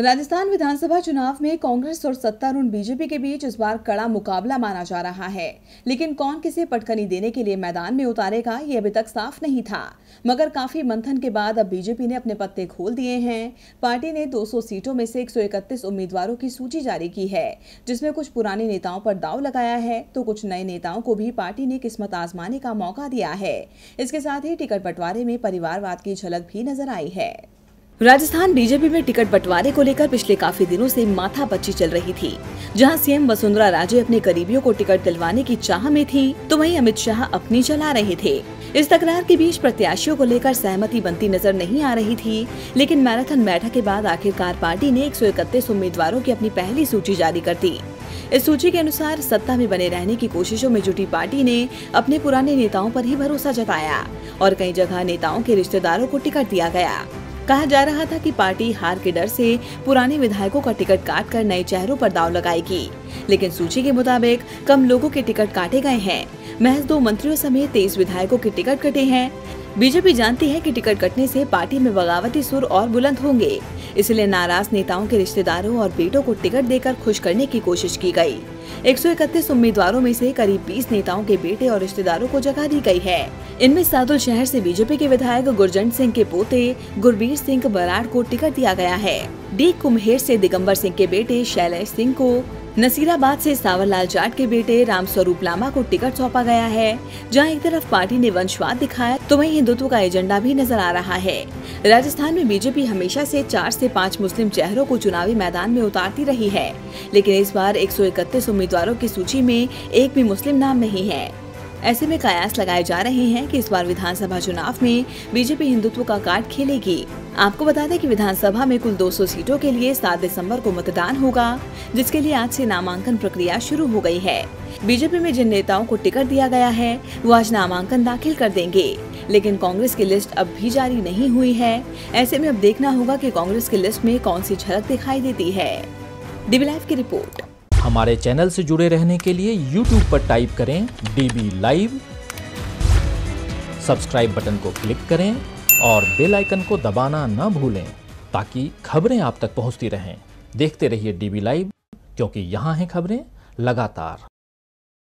राजस्थान विधानसभा चुनाव में कांग्रेस और सत्तारूढ़ बीजेपी के बीच इस बार कड़ा मुकाबला माना जा रहा है। लेकिन कौन किसे पटकनी देने के लिए मैदान में उतारेगा, ये अभी तक साफ़ नहीं था। मगर काफ़ी मंथन के बाद अब बीजेपी ने अपने पत्ते खोल दिए हैं। पार्टी ने 200 सीटों में से 131 उम्मीदवारों की सूची जारी की है, जिसमें कुछ पुराने नेताओं पर दाव लगाया है तो कुछ नए नेताओं को भी पार्टी ने किस्मत आजमाने का मौका दिया है। इसके साथ ही टिकट बंटवारे में परिवारवाद की झलक भी नज़र आई है। राजस्थान बीजेपी में टिकट बंटवारे को लेकर पिछले काफ़ी दिनों से माथा पच्ची चल रही थी। जहाँ सीएम वसुंधरा राजे अपने करीबियों को टिकट दिलवाने की चाह में थी तो वहीं अमित शाह अपनी चला रहे थे। इस तकरार के बीच प्रत्याशियों को लेकर सहमति बनती नज़र नहीं आ रही थी, लेकिन मैराथन बैठक के बाद आखिरकार पार्टी ने एक सौ इकतीस उम्मीदवारों की अपनी पहली सूची जारी कर दी। इस सूची के अनुसार सत्ता में बने रहने की कोशिशों में जुटी पार्टी ने अपने पुराने नेताओं पर ही भरोसा जताया और कई जगह नेताओं के रिश्तेदारों को टिकट दिया गया। कहा जा रहा था कि पार्टी हार के डर से पुराने विधायकों का टिकट काट कर नए चेहरों पर दाव लगाएगी। लेकिन सूची के मुताबिक, कम लोगों के टिकट काटे गए हैं। महज दो मंत्रियों समेत तेईस विधायकों के टिकट कटे हैं। बीजेपी जानती है कि टिकट कटने से पार्टी में बगावती सुर और बुलंद होंगे। इसलिए नाराज़ नेताओं के रिश्तेदारों और बेटों को टिकट देकर खुश करने की कोशिश की गई। 131 उम्मीदवारों में से करीब 20 नेताओं के बेटे और रिश्तेदारों को जगह दी गई है। इनमें सादुल शहर से बीजेपी के विधायक गुरजंट सिंह के पोते, गुरबीर सिंह बराड़ को टिकट दिया गया है। डी कुम्हेर से दिगंबर सिंह के बेटे शैलेश सिंह को, नसीराबाद से सावरलाल जाट के बेटे राम स्वरूप लामा को टिकट सौंपा गया है। जहाँ एक तरफ़ पार्टी ने वंशवाद दिखाया तो वहीं हिंदुत्व का एजेंडा भी नज़र आ रहा है। राजस्थान में बीजेपी हमेशा से चार से पाँच मुस्लिम चेहरों को चुनावी मैदान में उतारती रही है, लेकिन इस बार एक सौ इकतीस उम्मीदवारों की सूची में एक भी मुस्लिम नाम नहीं है। ऐसे में कयास लगाए जा रहे हैं कि इस बार विधानसभा चुनाव में बीजेपी हिंदुत्व का कार्ड खेलेगी। आपको बता दें कि विधानसभा में कुल 200 सीटों के लिए 7 दिसंबर को मतदान होगा, जिसके लिए आज से नामांकन प्रक्रिया शुरू हो गई है। बीजेपी में जिन नेताओं को टिकट दिया गया है, वो आज नामांकन दाखिल कर देंगे। लेकिन कांग्रेस की लिस्ट अब भी जारी नहीं हुई है। ऐसे में अब देखना होगा कि कांग्रेस की लिस्ट में कौन सी झलक दिखाई देती है। डीबी लाइव की रिपोर्ट। हमारे चैनल से जुड़े रहने के लिए YouTube पर टाइप करें डीबी लाइव सब्सक्राइब बटन को क्लिक करें और बेल आइकन को दबाना न भूलें ताकि खबरें आप तक पहुँचती रहें। देखते रहिए डीबी लाइव क्योंकि यहाँ हैं खबरें लगातार।